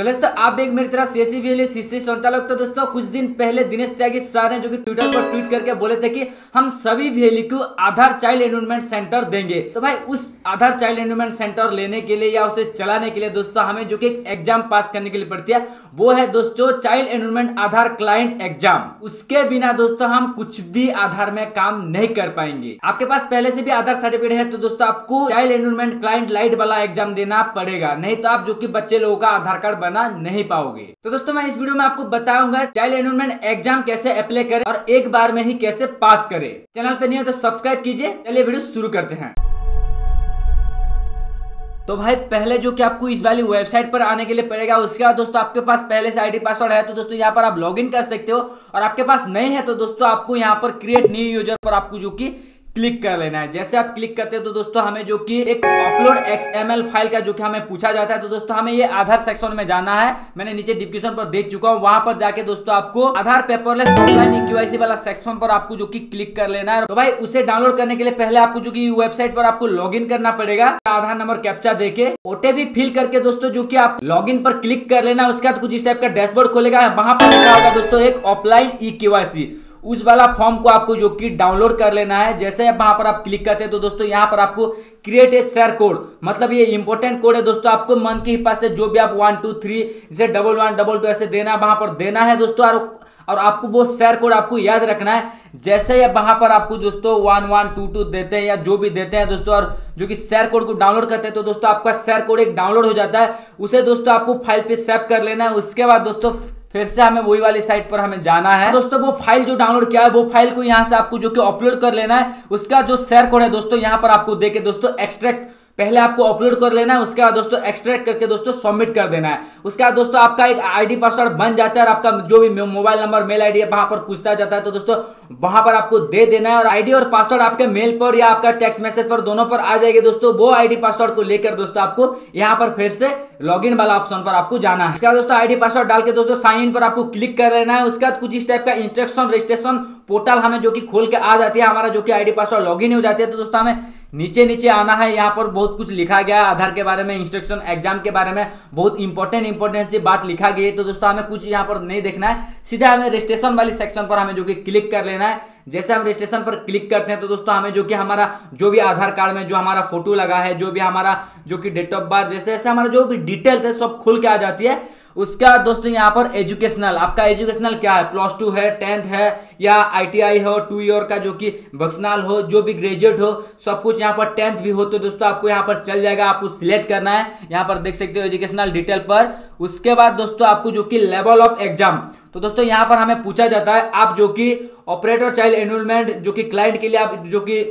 तो दोस्तों, आप एक मेरी तरह सीएससी भी सीसी संचालक तो दोस्तों, कुछ दिन पहले दिनेश त्यागी सर ने जो कि ट्विटर पर ट्वीट करके बोले थे कि हम सभी भी को आधार चाइल्ड एनरोलमेंट सेंटर देंगे। तो भाई, उस आधार चाइल्ड एनरोलमेंट सेंटर लेने के लिए या उसे चलाने के लिए दोस्तों, हमें जो कि एग्ज़ाम पास करने के लिए पड़ती है, वो है दोस्तों child enrolment Aadhaar client exam उसके बिना दोस्तों, हम कुछ भी आधार में काम नहीं कर पाएँगे। आपके पास पहले से भी आधार सर्टिफिकेट है तो दोस्तों, आपको चाइल्ड एनरोलमेंट क्लाइंट लाइट वाला एग्ज़ाम देना पड़ेगा। नहीं तो आप जो कि बच्चे लोगों का आधार कार्ड बना नहीं पाओगे। तो दोस्तों, मैं इस वीडियो में आपको बताऊँगा चाइल्ड एनरोलमेंट एग्ज़ाम कैसे अप्लाई करें और एक बार में ही कैसे पास करें। चैनल पे नहीं हो तो सब्सक्राइब कीजिए। चलिए वीडियो शुरू करते हैं। तो भाई, पहले जो कि आपको इस वाली वेबसाइट पर आने के लिए पड़ेगा, उसके बाद दोस्तों, आपके पास पहले से आईडी पासवर्ड है तो दोस्तों, यहाँ पर आप लॉगिन कर सकते हो। और आपके पास नहीं है तो दोस्तों, आपको यहाँ पर क्रिएट न्यू यूज़र पर आपको जो कि क्लिक कर लेना है। जैसे आप क्लिक करते हैं तो दोस्तों हमें जो कि एक अपलोड एक्सएमएल फ़ाइल का जो कि हमें पूछा जाता है तो दोस्तों हमें ये आधार सेक्शन में जाना है। मैंने नीचे डिस्क्रिप्शन पर देख चुका हूँ। वहाँ पर जाके दोस्तों आपको आधार पेपरलेस ऑफलाइन क्यूआईसी वाला सेक्शन पर आपको जो कि क्लिक कर लेना है। तो भाई उसे डाउनलोड करने के लिए पहले आपको जो की वेबसाइट पर आपको लॉग करना पड़ेगा। आधार नंबर कैप्चा देके ओटीपी फिल करके दोस्तों जो की आप लॉग पर क्लिक कर लेना। उसके बाद कुछ इस टाइप का डैशबोर्ड खोलेगा। वहाँ पर होगा दोस्तों एक ऑफलाइन ई केवाईसी उस वाला फॉर्म को आपको जो कि डाउनलोड कर लेना है। जैसे वहाँ पर आप क्लिक करते हैं तो दोस्तों यहाँ पर आपको क्रिएट ए शेयर कोड मतलब ये इंपॉर्टेंट कोड है दोस्तों। आपको मन के हिसाब से जो भी आप वन टू थ्री जैसे डबल वन डबल टू ऐसे देना, वहाँ पर देना है दोस्तों। और और आपको वो शेयर कोड आपको याद रखना है। जैसे वहाँ पर आपको दोस्तों वन वन टू टू देते हैं या जो भी देते हैं दोस्तों, और जो कि शेयर कोड को डाउनलोड करते हैं तो दोस्तों आपका शेयर कोड एक डाउनलोड हो जाता है। उसे दोस्तों आपको फ़ाइल पे सेव कर लेना है। उसके बाद दोस्तों फिर से हमें वही वाली साइट पर हमें जाना है। दोस्तों, वो फ़ाइल जो डाउनलोड किया है, वो फ़ाइल को यहाँ से आपको जो कि अपलोड कर लेना है, उसका जो शेयर कोड है दोस्तों, यहाँ पर आपको देके दोस्तों एक्सट्रैक्ट पहले आपको अपलोड कर लेना है, उसके बाद दोस्तों एक्सट्रैक्ट करके दोस्तों सबमिट कर देना है। उसके बाद दोस्तों आपका एक आईडी पासवर्ड बन जाता है और आपका जो भी मोबाइल नंबर मेल आईडी है वहाँ पर पूछता जाता है तो दोस्तों वहाँ पर आपको दे देना है और आईडी और पासवर्ड आपके मेल पर या आपका टेक्स्ट मैसेज पर दोनों पर आ जाएगी दोस्तों। वो आईडी पासवर्ड को लेकर दोस्तों आपको यहाँ पर फिर से लॉग वाला ऑप्शन पर आपको जाना है। उसके बाद दोस्तों आईडी पासवर्ड डाल के दोस्तों साइन इन पर आपको क्लिक कर लेना है। उसके बाद कुछ इस टाइप का इंस्ट्रक्शन रजिस्ट्रेशन पोर्टल हमें जो कि खोल के आ जाती है। हमारा जो कि आईडी पासवर्ड लॉग हो जाती है तो दोस्तों हमें नीचे नीचे आना है। यहाँ पर बहुत कुछ लिखा गया है। आधार के बारे में इंस्ट्रक्शन एग्ज़ाम के बारे में बहुत इंपॉर्टेंट इंपॉर्टेंट सी बात लिखा गई है। तो दोस्तों, हमें कुछ यहाँ पर नहीं देखना है। सीधा हमें रजिस्ट्रेशन वाली सेक्शन पर हमें जो कि क्लिक कर लेना है। जैसे हम रजिस्ट्रेशन पर क्लिक करते हैं तो दोस्तों, हमें जो कि हमारा, जो भी आधार कार्ड में जो हमारा फ़ोटो लगा है, जो भी हमारा, जो कि डेट ऑफ़ बर्थ जैसे जैसे हमारा जो भी डिटेल है, सब खुल के आ जाती है। उसके बाद दोस्तों यहाँ पर एजुकेशनल आपका एजुकेशनल क्या है? प्लस टू है टेंथ है, या आईटीआई हो टू ईयर का जो कि वक्सनाल हो, जो भी ग्रेजुएट हो, सब कुछ यहाँ पर टेंथ भी हो तो दोस्तों आपको यहाँ पर चल जाएगा, आपको सिलेक्ट करना है। यहाँ पर देख सकते हो एजुकेशनल डिटेल पर। उसके बाद दोस्तों आपको जो कि लेवल ऑफ़ एग्ज़ाम तो दोस्तों यहाँ पर हमें पूछा जाता है, आप जो कि ऑपरेटर चाइल्ड एनरोलमेंट जो कि क्लाइंट के लिए आप जो कि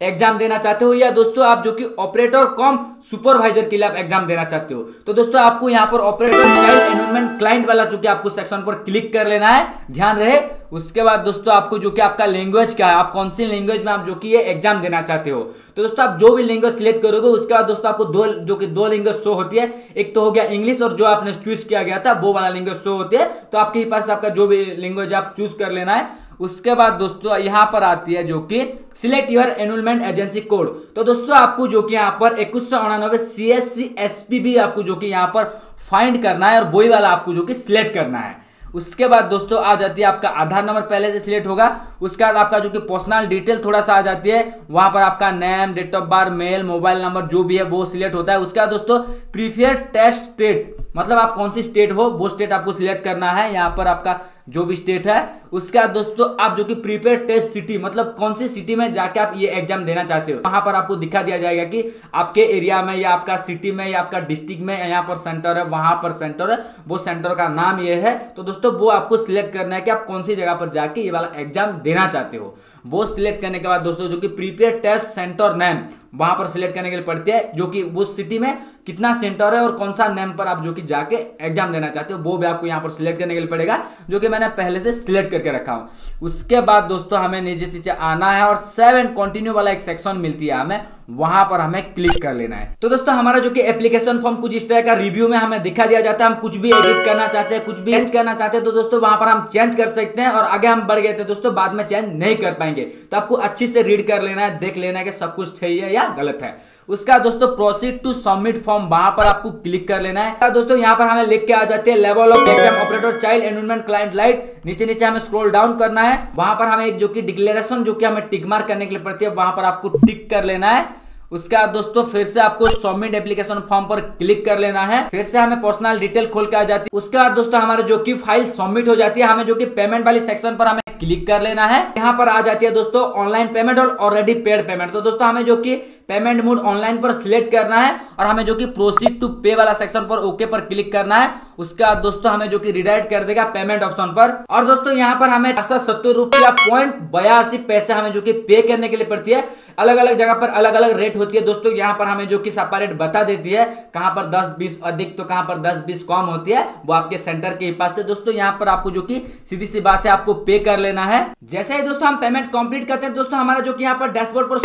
एग्ज़ाम देना चाहते हो या दोस्तों आप जो कि ऑपरेटर कॉम सुपरवाइजर के लिए आप एग्ज़ाम देना चाहते हो? तो दोस्तों आपको यहाँ पर ऑपरेटर चाइल्ड एनरोलमेंट क्लाइंट वाला जो कि आपको सेक्शन पर क्लिक कर लेना है, ध्यान रहे। उसके बाद दोस्तों आपको जो कि आपका लैंग्वेज क्या है, आप कौन सी लैंग्वेज में आप जो कि ये एग्ज़ाम देना चाहते हो? तो दोस्तों आप जो भी लैंग्वेज सिलेक्ट करोगे, उसके बाद दोस्तों आपको दो, जो कि दो लैंग्वेज शो होती है। एक तो हो गया इंग्लिश और जो आपने चूज़ किया गया था, वो वाला लैंग्वेज शो होती है। तो आपके पास आपका जो भी लैंग्वेज आप चूज़ कर लेना है उसके बाद दोस्तों यहाँ पर आती है जो कि select your enrolment agency code तो दोस्तों आपको जो कि यहाँ पर इक्कीस सौ C S C S P भी आपको जो कि यहाँ पर फाइंड करना है और वही वाला आपको जो कि सिलेक्ट करना है। उसके बाद दोस्तों आ जाती है आपका आधार नंबर, पहले से सिलेक्ट होगा। उसके बाद आपका जो कि पर्सनल डिटेल थोड़ा सा आ जाती है। वहाँ पर आपका name date of birth mail mobile number जो भी है वो सिलेक्ट होता है। उसके बाद दोस्तों प्रीफियर टेस्ट स्टेट मतलब आप कौन सी स्टेट हो, वो स्टेट आपको सिलेक्ट करना है। यहाँ पर आपका जो भी स्टेट है, उसके बाद दोस्तों, आप जो कि प्रीपेड टेस्ट सिटी मतलब कौन सी सिटी में जाके आप ये एग्ज़ाम देना चाहते हो? वहाँ पर आपको दिखा दिया जाएगा कि आपके एरिया में या आपका सिटी में या आपका डिस्ट्रिक्ट में यहाँ पर सेंटर है, वहाँ पर सेंटर है, वो सेंटर का नाम ये है। तो दोस्तों, वो आपको सिलेक्ट करना है कि आप कौन सी जगह पर जाके ये वाला एग्ज़ाम देना चाहते हो। वो सिलेक्ट करने के बाद दोस्तों, जो कि प्रीपेड टेस्ट सेंटर नेम वहाँ पर सिलेक्ट करने के लिए पड़ती है, जो कि उस सिटी में कितना सेंटर है और कौन सा नेम पर आप जो कि जाके एग्ज़ाम देना चाहते हो, वो भी आपको यहाँ पर सिलेक्ट करने के लिए पड़ेगा, जो कि मैंने पहले से सिलेक्ट करके रखा हूँ। उसके बाद दोस्तों हमें नीचे नीचे आना है और सेवन कंटिन्यू वाला एक सेक्शन मिलती है हमें, वहाँ पर हमें क्लिक कर लेना है। तो दोस्तों हमारा जो कि एप्लीकेशन फॉर्म कुछ इस तरह का रिव्यू में हमें दिखा दिया जाता है, हम कुछ भी एडिट करना चाहते हैं, कुछ भी चेंज करना चाहते हैं तो दोस्तों वहाँ पर हम चेंज कर सकते हैं और आगे हम बढ़ गए थे दोस्तों बाद में चेंज नहीं कर पाएँगे। तो आपको अच्छी से रीड कर लेना है, देख लेना है कि सब कुछ सही है या गलत है। उसका दोस्तों प्रोसीड टू सबमिट फॉर्म वहाँ पर आपको क्लिक कर लेना है। दोस्तों, यहाँ पर हमें लिख के आ जाते हैं level of exam operator child enrolment client lite नीचे नीचे हमें स्क्रॉल डाउन करना है। वहाँ पर हमें एक जो कि डिक्लेरेशन जो कि हमें टिक मार्क करने के लिए पड़ती है, वहाँ पर आपको टिक कर लेना है। उसके बाद दोस्तों, फिर से आपको सबमिट एप्लीकेशन फॉर्म पर क्लिक कर लेना है। फिर से हमें पर्सनल डिटेल खोल के आ जाती है। उसके बाद दोस्तों, हमारे जो कि फ़ाइल सबमिट हो जाती है, हमें जो कि पेमेंट वाली सेक्शन पर हमें क्लिक कर लेना है। यहाँ पर आ जाती है दोस्तों ऑनलाइन पेमेंट और ऑलरेडी पेड पेमेंट तो दोस्तों, हमें जो कि पेमेंट मोड ऑनलाइन पर सिलेक्ट करना है और हमें जो कि प्रोसीड टू पे वाला सेक्शन पर ओके पर क्लिक करना है। उसके बाद दोस्तों हमें जो कि रिडायरेक्ट कर देगा पेमेंट ऑप्शन पर। और दोस्तों यहाँ पर हमें सत्तर रुपया पॉइंट बयासी पैसे हमें जो कि पे करने के लिए पड़ती है। अलग अलग जगह पर अलग अलग रेट होती है। दोस्तों यहाँ पर हमें जो कि रेट बता देती है। कहाँ पर 10 20 अधिक तो कहाँ पर 10 20 कम होती है। वो आपके सेंटर के पास से। दोस्तों यहाँ पर आपको जो कि सीधी सी बात है, आपको पे कर लेना है। जैसे ही दोस्तों हम पेमेंट कंप्लीट करते हैं, दोस्तों हमारा जो कि यहाँ पर डैशबोर्ड पर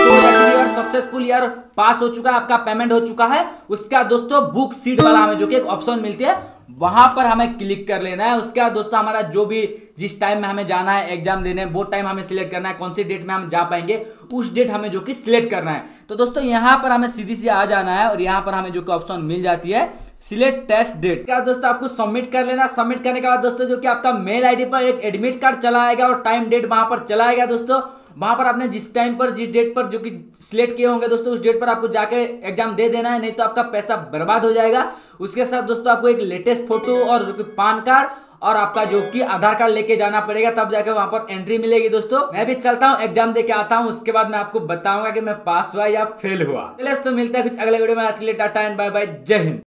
सक्सेसफुल ईयर पास हो चुका है, आपका पेमेंट हो चुका है, उसका दोस्तों बुक सीट वाला हमें जो कि एक ऑप्शन मिलती है, वहाँ पर हमें क्लिक कर लेना है। उसके बाद दोस्तों हमारा जो भी जिस टाइम में हमें जाना है एग्ज़ाम देने, वो टाइम हमें सिलेक्ट करना है, कौन सी डेट में हम जा पाएँगे, उस डेट हमें जो कि सिलेक्ट करना है। तो दोस्तों यहाँ पर हमें सीधी सी आ जाना है और यहाँ पर हमें जो कि ऑप्शन मिल जाती है सिलेक्ट टेस्ट डेट क्या दोस्तों आपको सबमिट कर लेना सबमिट करने के बाद दोस्तों जो कि आपका मेल आईडी पर एक एडमिट कार्ड चला आएगा और टाइम डेट वहाँ पर चला आएगा दोस्तों। वहाँ पर आपने जिस टाइम पर, जिस डेट पर जो कि सिलेक्ट किए होंगे दोस्तों, उस डेट पर आपको जाके एग्ज़ाम दे देना है, नहीं तो आपका पैसा बर्बाद हो जाएगा। उसके साथ दोस्तों आपको एक लेटेस्ट फ़ोटो और जो कि पान कार्ड और आपका जो कि आधार कार्ड लेके जाना पड़ेगा, तब जाके वहाँ पर एंट्री मिलेगी दोस्तों। मैं भी चलता हूँ एग्ज़ाम देके आता हूँ, उसके बाद मैं आपको बताऊँगा कि मैं पास हुआ या फेल हुआ। चलिए तो मिलता है कुछ अगले वीडियो में, आज के लिए टाटा एंड बाय बाय जय हिंद।